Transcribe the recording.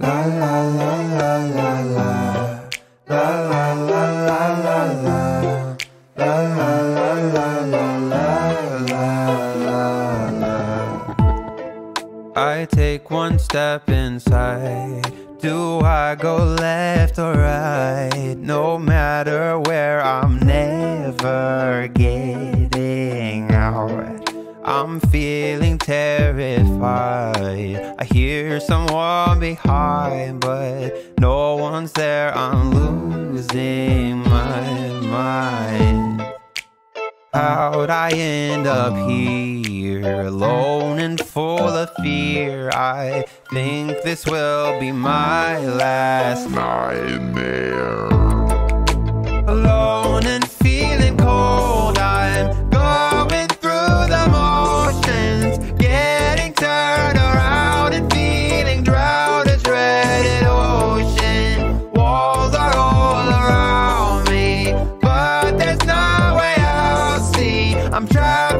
La la la la la la. La la la la la la. La la la la la la la la. I take one step inside. Do I go left or right? No matter where, I'm never getting. I'm feeling terrified. I hear someone behind, but no one's there. I'm losing my mind. How'd I end up here, alone and full of fear? I think this will be my last nightmare. I'm trapped.